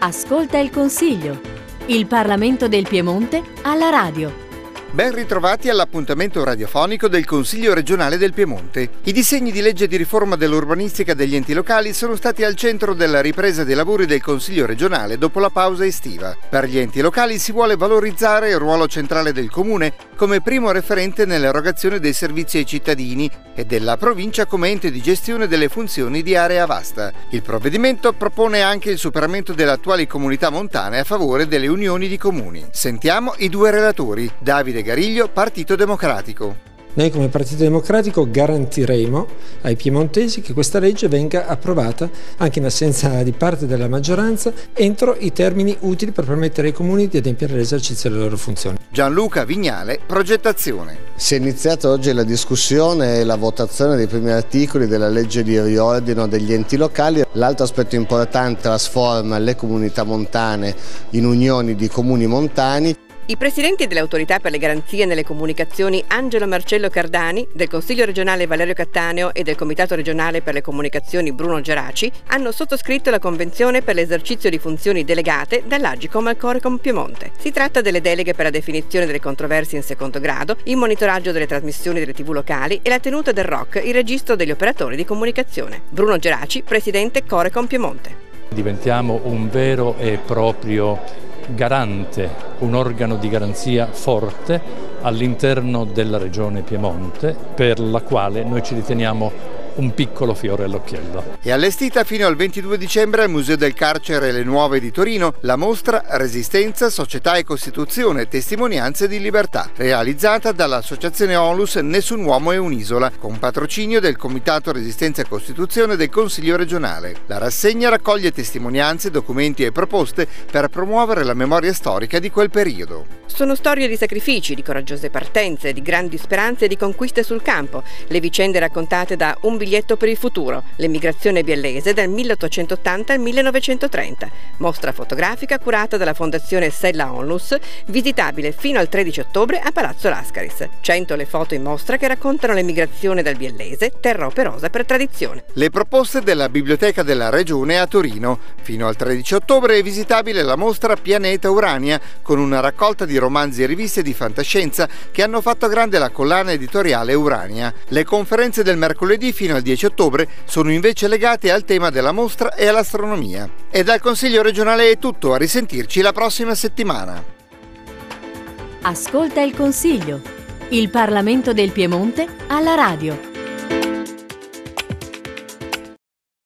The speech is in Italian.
Ascolta il Consiglio. Il Parlamento del Piemonte alla radio. Ben ritrovati all'appuntamento radiofonico del Consiglio regionale del Piemonte. I disegni di legge di riforma dell'urbanistica degli enti locali sono stati al centro della ripresa dei lavori del Consiglio regionale dopo la pausa estiva. Per gli enti locali si vuole valorizzare il ruolo centrale del Comune come primo referente nell'erogazione dei servizi ai cittadini e della provincia come ente di gestione delle funzioni di area vasta. Il provvedimento propone anche il superamento delle attuali comunità montane a favore delle unioni di comuni. Sentiamo i due relatori, Davide Gariglio, Partito Democratico. Noi come Partito Democratico garantiremo ai piemontesi che questa legge venga approvata anche in assenza di parte della maggioranza entro i termini utili per permettere ai comuni di adempiere all'esercizio delle loro funzioni. Gianluca Vignale, progettazione. Si è iniziata oggi la discussione e la votazione dei primi articoli della legge di riordino degli enti locali. L'altro aspetto importante trasforma le comunità montane in unioni di comuni montani. I presidenti delle autorità per le garanzie nelle comunicazioni Angelo Marcello Cardani, del Consiglio regionale Valerio Cattaneo e del Comitato regionale per le comunicazioni Bruno Geraci hanno sottoscritto la convenzione per l'esercizio di funzioni delegate dall'Agicom al Corecom Piemonte. Si tratta delle deleghe per la definizione delle controversie in secondo grado, il monitoraggio delle trasmissioni delle tv locali e la tenuta del ROC, il registro degli operatori di comunicazione. Bruno Geraci, presidente Corecom Piemonte. Diventiamo un vero e proprio garante, un organo di garanzia forte all'interno della regione Piemonte per la quale noi ci riteniamo un piccolo fiore all'occhiello. È allestita fino al 22 dicembre al Museo del Carcere Le Nuove di Torino la mostra Resistenza, Società e Costituzione, Testimonianze di Libertà, realizzata dall'associazione Onlus Nessun Uomo è un'isola, con patrocinio del Comitato Resistenza e Costituzione del Consiglio regionale. La rassegna raccoglie testimonianze, documenti e proposte per promuovere la memoria storica di quel periodo. Sono storie di sacrifici, di coraggiose partenze, di grandi speranze e di conquiste sul campo, le vicende raccontate da un biglietto biglietto per il futuro, l'emigrazione biellese dal 1880 al 1930, mostra fotografica curata dalla Fondazione Sella Onlus, visitabile fino al 13 ottobre a Palazzo Lascaris. 100 le foto in mostra che raccontano l'emigrazione dal biellese, terra operosa per tradizione. Le proposte della Biblioteca della Regione a Torino. Fino al 13 ottobre è visitabile la mostra Pianeta Urania, con una raccolta di romanzi e riviste di fantascienza che hanno fatto grande la collana editoriale Urania. Le conferenze del mercoledì fino al 10 ottobre sono invece legate al tema della mostra e all'astronomia. E dal Consiglio regionale è tutto, a risentirci la prossima settimana. Ascolta il Consiglio. Il Parlamento del Piemonte alla radio.